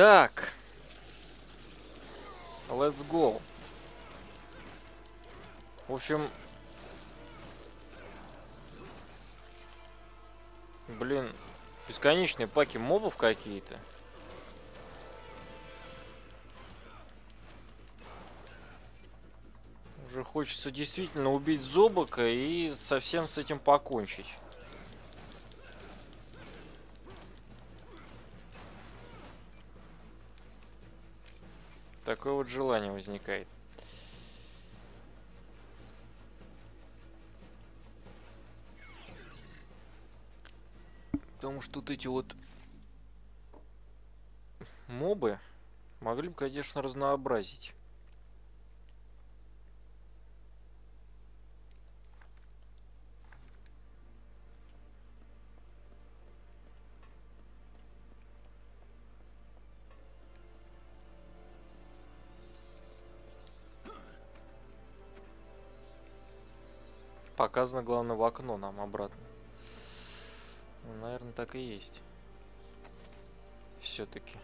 Так. Let's go. В общем... Блин, бесконечные паки мобов какие-то. Уже хочется действительно убить Зобака и совсем с этим покончить. Такое вот желание возникает. Потому что тут эти вот мобы могли бы, конечно, разнообразить. Показано, главное, в окно нам обратно. Ну, наверное, так и есть. Все-таки.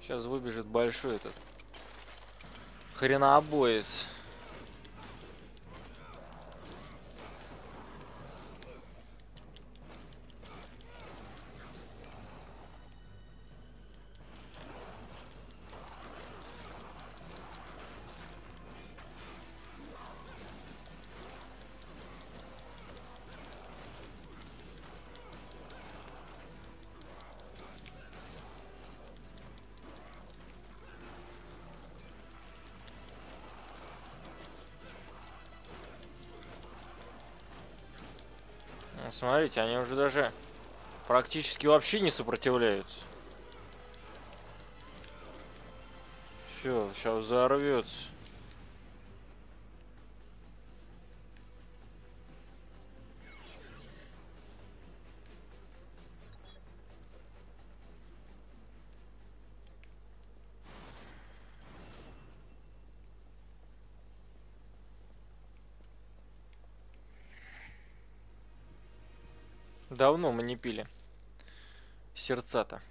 Сейчас выбежит большой этот хренообоис. Смотрите, они уже даже практически вообще не сопротивляются. Все, сейчас взорвется. Давно мы не пили. Сердца-то.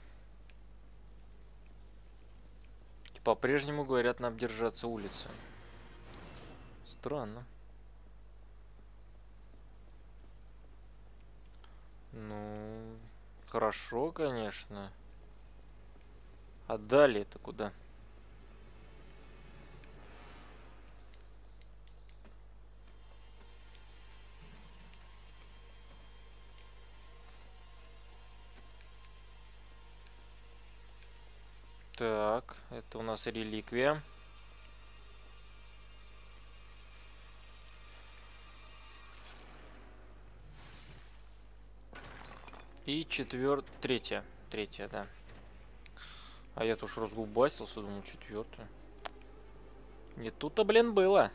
По-прежнему говорят нам держаться улицы. Странно. Ну, хорошо, конечно. А далее это куда? Так, это у нас реликвия. И четвертая, третья, третья, да. А я-то уж разгубасился, думал, четвертая. Не тут-то, блин, было.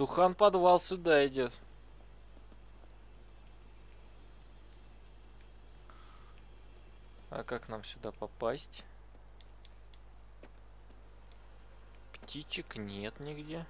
Духан подвал сюда идет. А как нам сюда попасть? Птичек нет нигде.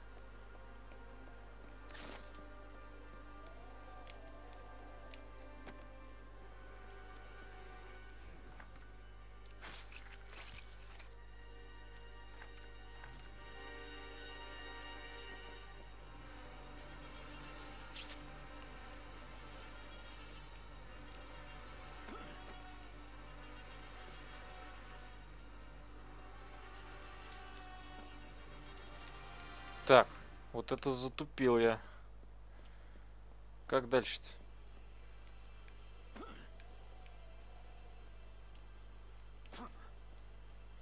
Так, вот это затупил я. Как дальше-то?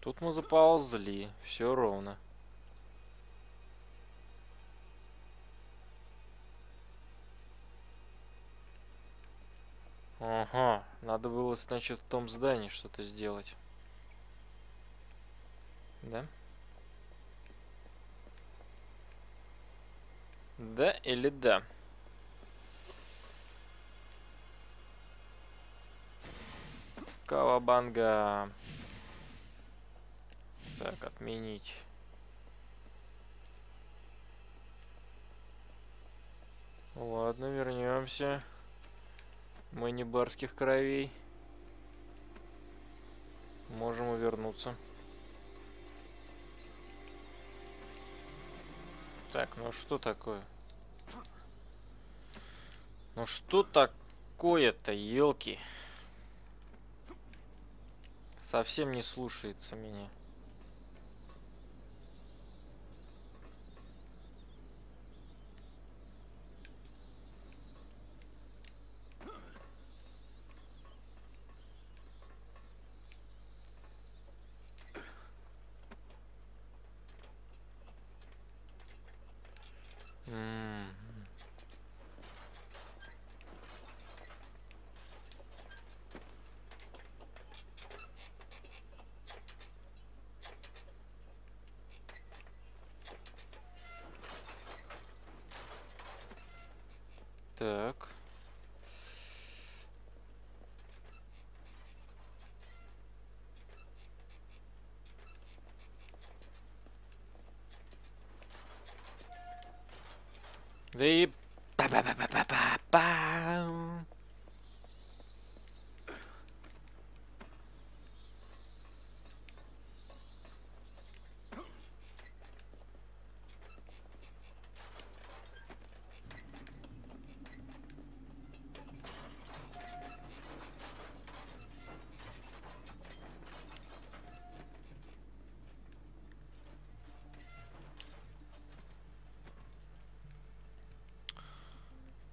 Тут мы заползли, все ровно. Ага, надо было, значит, в том здании что-то сделать. Да? Да или да? Кавабанга. Так, отменить. Ладно, вернемся. Мы не барских кровей. Можем вернуться. Так, ну что такое? Ну что такое-то, елки? Совсем не слушается меня. Так. Да и... Па-па-па-па-па-па.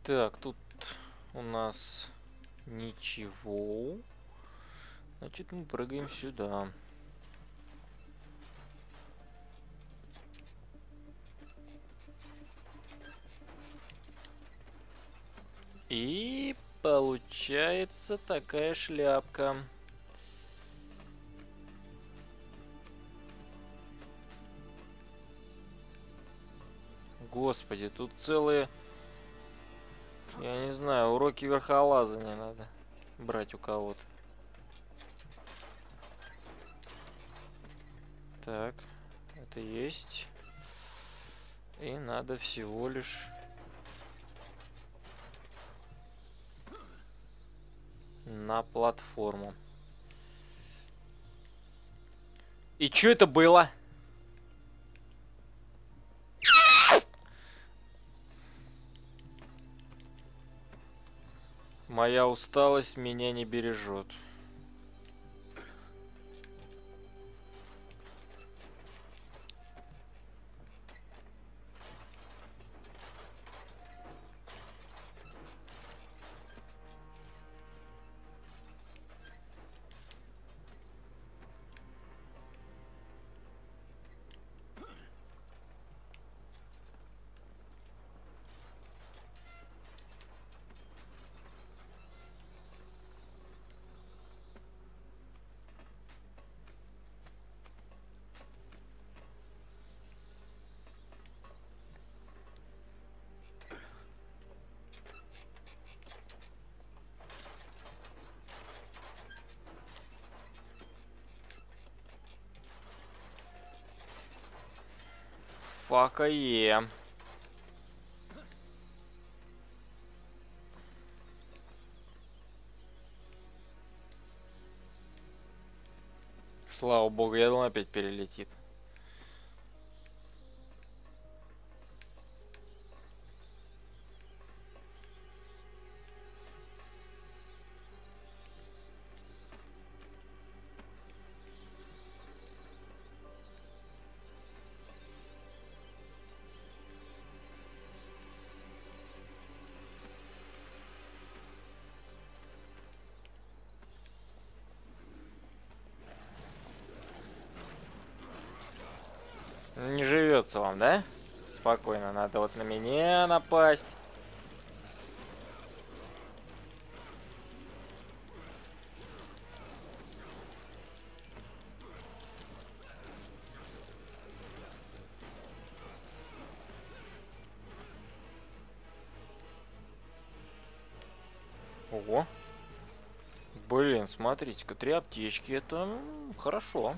Так, тут у нас ничего. Значит, мы прыгаем сюда. И получается такая шляпка. Господи, тут целые я не знаю, уроки верхолазания надо брать у кого-то. Так, это есть. И надо всего лишь... На платформу. И что это было? Моя усталость меня не бережет. Фака е. Слава богу, я думал опять перелетит. Придется вам, да? Спокойно, надо вот на меня напасть. Ого. Блин, смотрите-ка, три аптечки, это хорошо.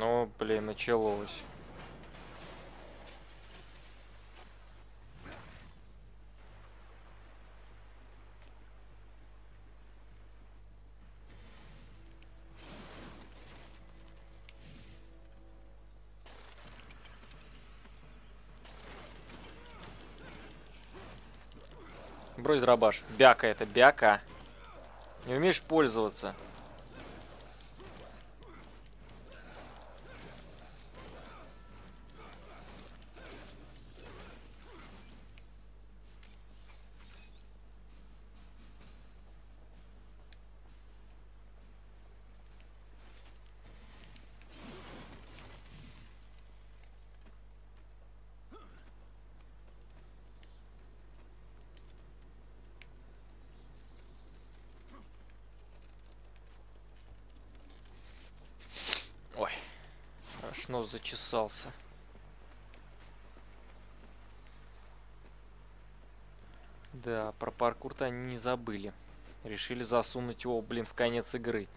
Ну, блин, началось. Брось дробаш. Бяка это, бяка. Не умеешь пользоваться. Нос зачесался. Да, про паркур-то они не забыли. Решили засунуть его, блин, в конец игры.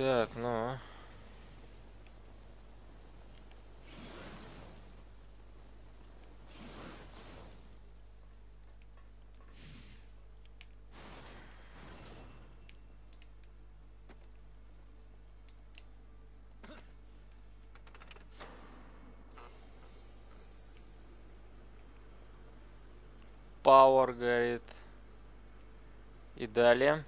Так, ну. Power горит. И далее.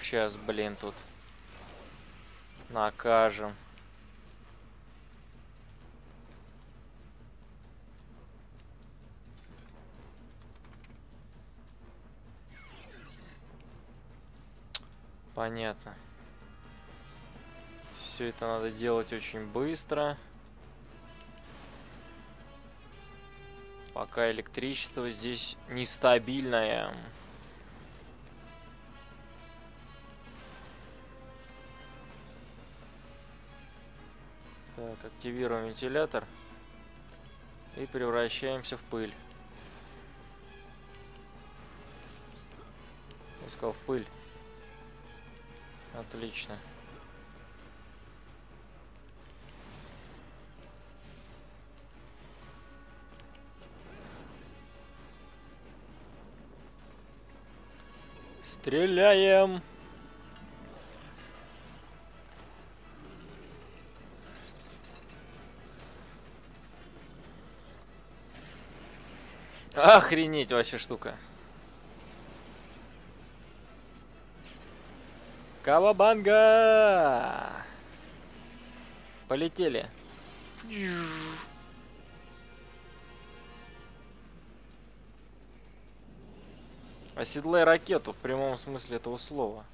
Всех сейчас, блин, тут накажем. Понятно. Все это надо делать очень быстро. Пока электричество здесь нестабильное. Так, активируем вентилятор. И превращаемся в пыль. Искал в пыль. Отлично. Стреляем! Охренеть вообще штука. Кавабанга! Полетели. Оседлай ракету в прямом смысле этого слова.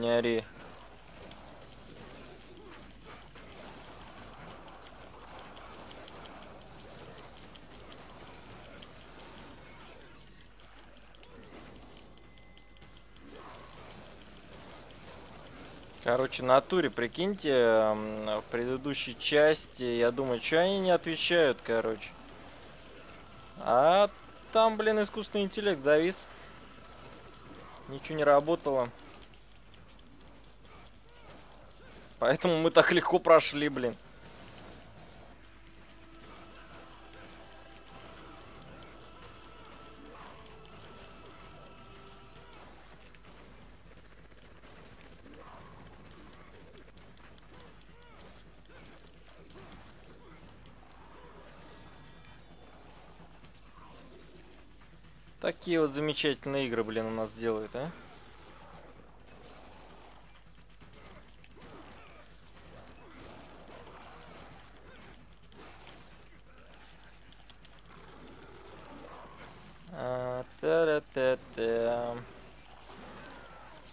не ори. Короче, на туре, прикиньте, в предыдущей части, я думаю, что они не отвечают, короче. А там, блин, искусственный интеллект завис. Ничего не работало. Поэтому мы так легко прошли, блин. Такие вот замечательные игры, блин, у нас делают, а?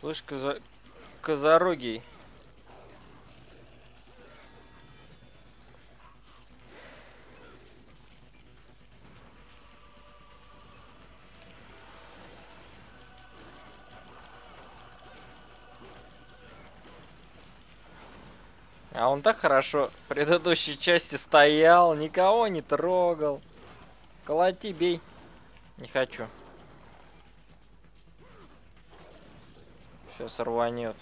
Слышь, коза... козорогий. А он так хорошо в предыдущей части стоял, никого не трогал. Колоти, бей. Не хочу. Сейчас рванет.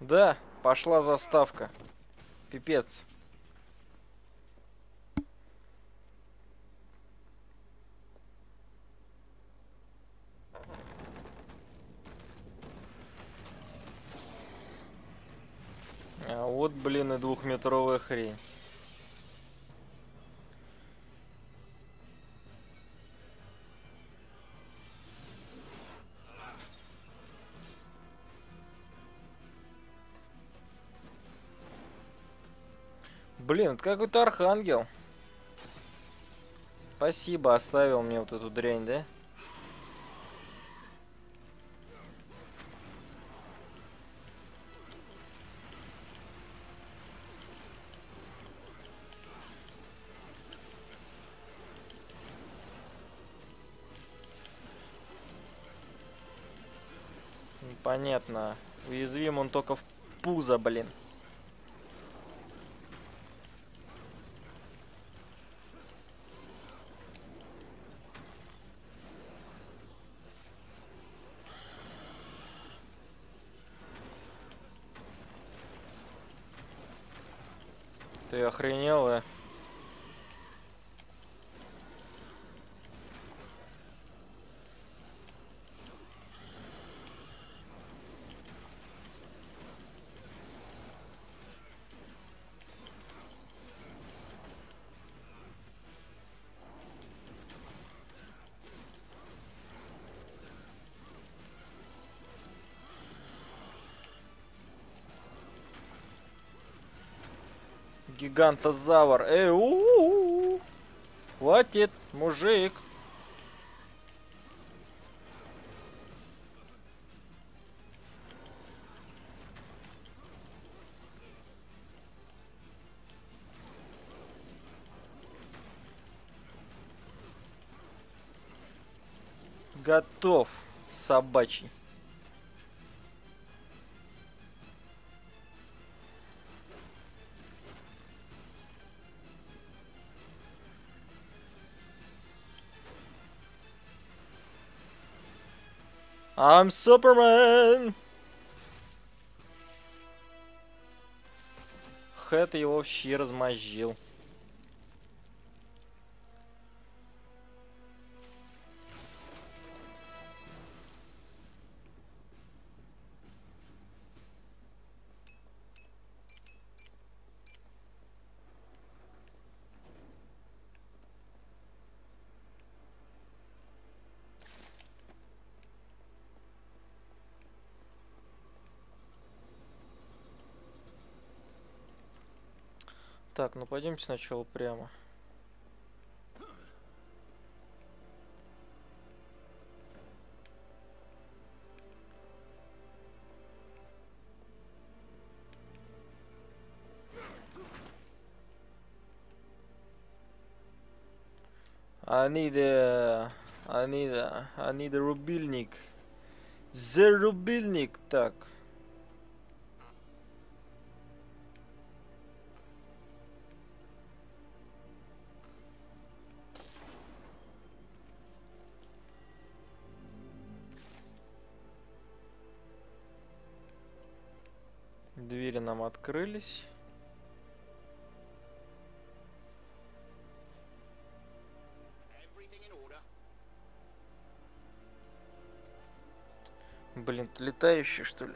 Да, пошла заставка. Пипец. Вот, блин, и двухметровая хрень. Блин, это какой-то архангел. Спасибо, оставил мне вот эту дрянь, да? Понятно. Уязвим он только в пузо, блин. Гигантозавр. Эй, у, -у, -у. Хватит, мужик. Готов, собачий. I'm Superman! Хэт его вообще размозжил. Так, ну пойдемте сначала прямо. I need a... I need a... I need рубильник. The рубильник. Так. Открылись. Блин, летающий что ли?